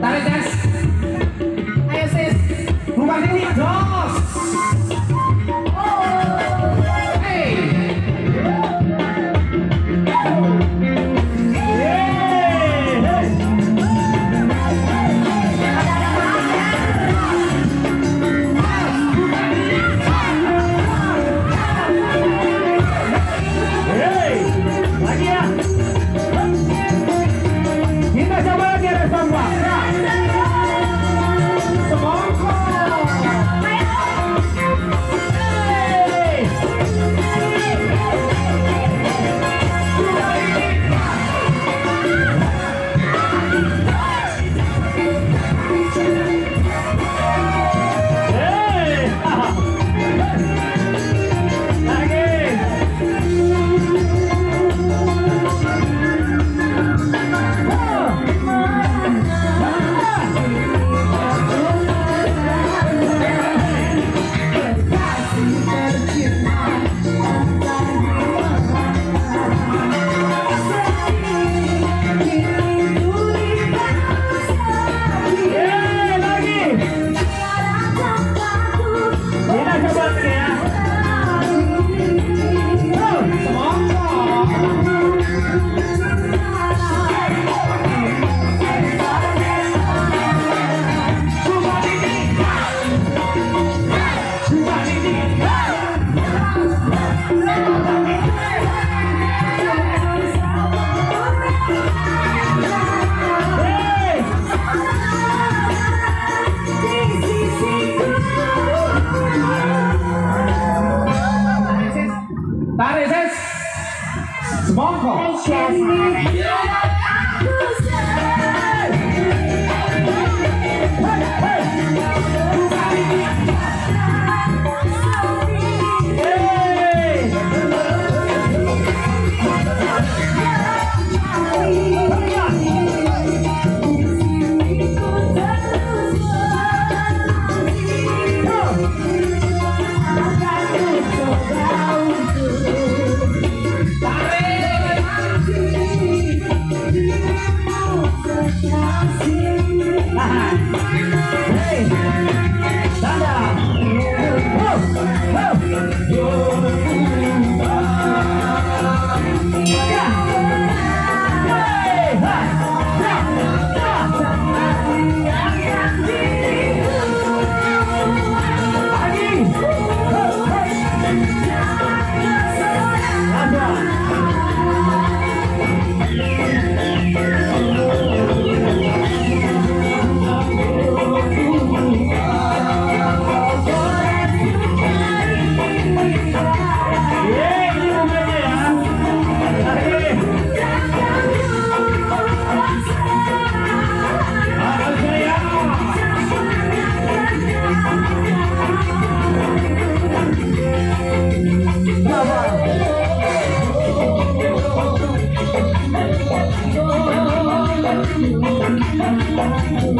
Tarik gas.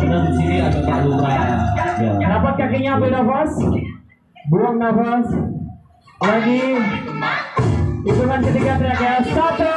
Kita di sini. Ya. Dapat kakinya ambil nafas. Buang nafas. Lagi. Hitungan ketiga teriak ya. Satu.